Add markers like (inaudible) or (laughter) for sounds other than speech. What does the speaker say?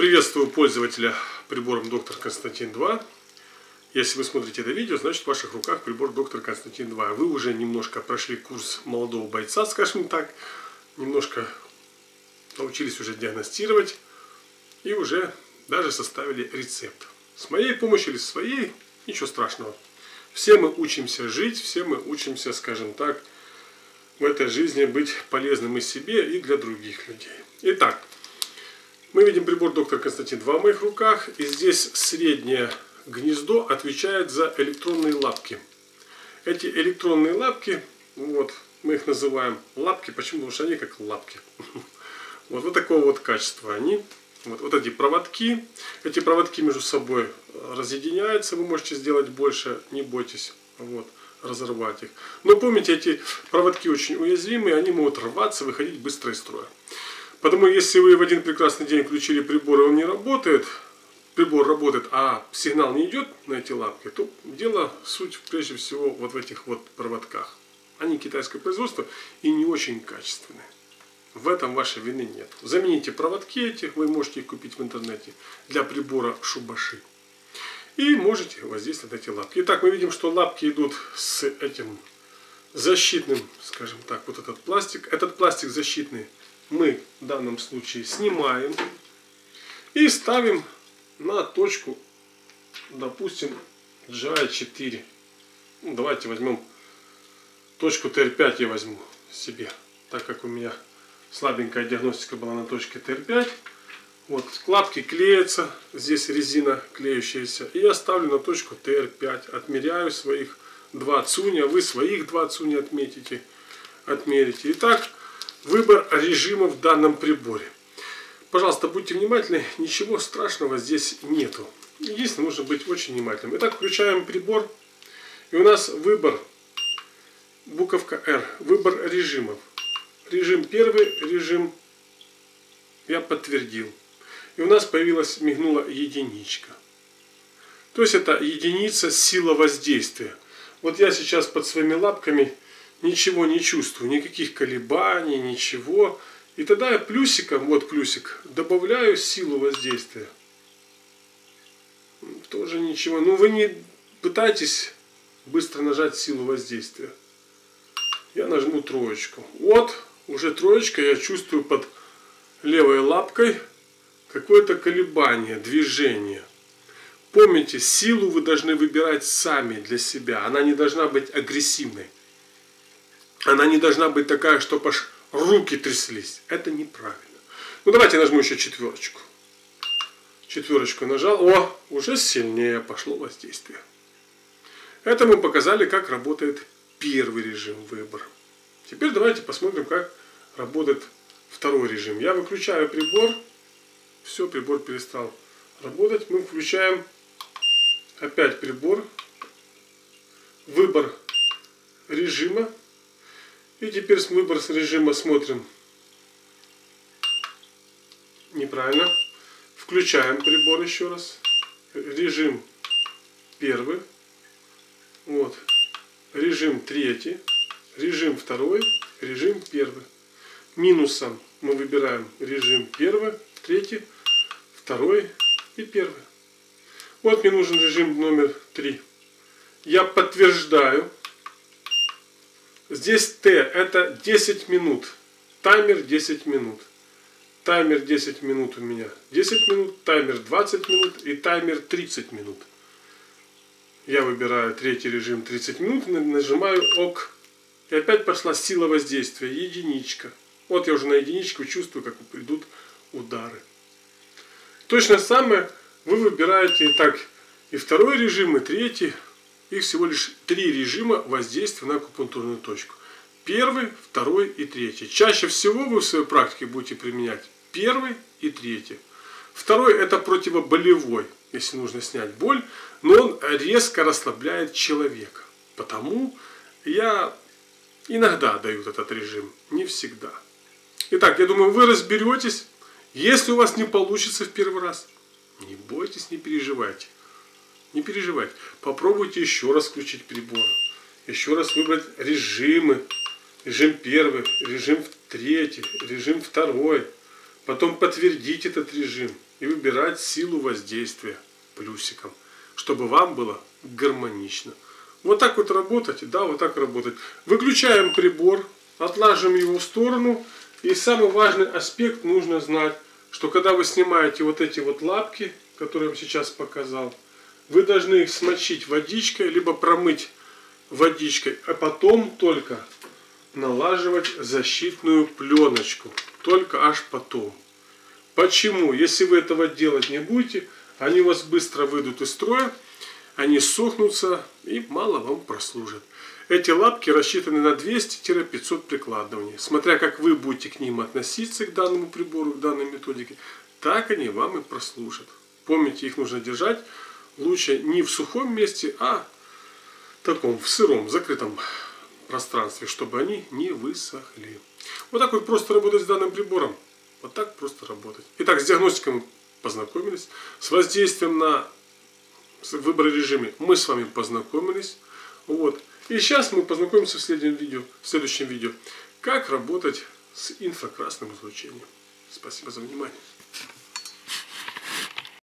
Приветствую пользователя прибором Доктор Константин 2. Если вы смотрите это видео, значит в ваших руках прибор Доктор Константин 2. Вы уже немножко прошли курс молодого бойца, скажем так, немножко научились уже диагностировать и уже даже составили рецепт. С моей помощью или с своей, ничего страшного. Все мы учимся жить, все мы учимся, скажем так, в этой жизни быть полезным и себе, и для других людей. Итак, мы видим прибор доктор Константин 2 в моих руках. И здесь среднее гнездо отвечает за электронные лапки. Эти электронные лапки, вот, мы их называем лапки. Почему? Потому что они как лапки. (laughs) Вот, вот такого вот качества они. Вот, вот эти проводки. Эти проводки между собой разъединяются. Вы можете сделать больше, не бойтесь. Вот разорвать их. Но помните, эти проводки очень уязвимые, они могут рваться, выходить быстро из строя. Потому если вы в один прекрасный день включили прибор и он не работает, прибор работает, а сигнал не идет на эти лапки, то дело, суть прежде всего вот в этих вот проводках. Они китайское производство и не очень качественные. В этом вашей вины нет. Замените проводки этих, вы можете их купить в интернете для прибора Шубаши. И можете воздействовать на эти лапки. Итак, мы видим, что лапки идут с этим защитным, скажем так, вот этот пластик. Этот пластик защитный мы в данном случае снимаем и ставим на точку, допустим, GI4. Ну, давайте возьмем точку TR5 я возьму себе, так как у меня слабенькая диагностика была на точке TR5. Вот, клапки клеятся, здесь резина клеющаяся. И я ставлю на точку TR5, отмеряю своих 2 цуня, вы своих 2 цуня отметите, отмерите. Итак, Выбор режима в данном приборе. Пожалуйста, будьте внимательны, ничего страшного здесь нету. Единственное, нужно быть очень внимательным. Итак, включаем прибор. И у нас выбор, буковка R, выбор режимов. Режим первый, режим я подтвердил. И у нас появилась, мигнула единичка. То есть это единица сила воздействия. Вот я сейчас под своими лапками ничего не чувствую, никаких колебаний, ничего. И тогда я плюсиком, вот плюсик, добавляю силу воздействия. Тоже ничего. Ну вы не пытайтесь быстро нажать силу воздействия. Я нажму троечку. Вот, уже троечка, я чувствую под левой лапкой какое-то колебание, движение. Помните, силу вы должны выбирать сами для себя. Она не должна быть агрессивной. Она не должна быть такая, чтобы аж руки тряслись. Это неправильно. Ну давайте нажму еще четверочку. Четверочку нажал. О, уже сильнее пошло воздействие. Это мы показали, как работает первый режим выбора. Теперь давайте посмотрим, как работает второй режим. Я выключаю прибор. Все, прибор перестал работать. Мы включаем опять прибор. Выбор режима. И теперь выбор с режима смотрим. Неправильно. Включаем прибор еще раз. Режим первый. Вот. Режим третий. Режим второй. Режим первый. Минусом мы выбираем режим первый, третий, второй и первый. Вот мне нужен режим номер три. Я подтверждаю Здесь Т это 10 минут. Таймер 10 минут. Таймер 10 минут у меня 10 минут, таймер 20 минут и таймер 30 минут. Я выбираю третий режим 30 минут, нажимаю ОК. И опять пошла сила воздействия, единичка. Вот я уже на единичку чувствую, как идут удары. Точно самое вы выбираете и так и второй режим, и третий. Их всего лишь три режима воздействия на акупунктурную точку. Первый, второй и третий. Чаще всего вы в своей практике будете применять первый и третий. Второй это противоболевой, если нужно снять боль, но он резко расслабляет человека. Потому я иногда даю этот режим, не всегда. Итак, я думаю, вы разберетесь. Если у вас не получится в первый раз, не бойтесь, не переживайте. Не переживайте. Попробуйте еще раз включить прибор. Еще раз выбрать режимы. Режим первый, режим третий, режим второй. Потом подтвердить этот режим. и выбирать силу воздействия плюсиком, чтобы вам было гармонично. Вот так вот работать, да, вот так работать. Выключаем прибор, отлаживаем его в сторону. И самый важный аспект нужно знать, что когда вы снимаете вот эти вот лапки, которые я вам сейчас показал, вы должны их смочить водичкой, либо промыть водичкой, а потом только налаживать защитную пленочку. Только аж потом. Почему? Если вы этого делать не будете, они у вас быстро выйдут из строя, они сохнутся и мало вам прослужат. Эти лапки рассчитаны на 200-500 прикладываний. Смотря как вы будете к ним относиться, к данному прибору, к данной методике, так они вам и прослужат. Помните, их нужно держать лучше не в сухом месте, а в таком, в сыром, закрытом пространстве, чтобы они не высохли. Вот так вот просто работать с данным прибором. Вот так просто работать. Итак, с диагностикой мы познакомились. С воздействием на выбор режиме мы с вами познакомились. Вот. И сейчас мы познакомимся в следующем видео, в следующем видео, как работать с инфракрасным излучением. Спасибо за внимание.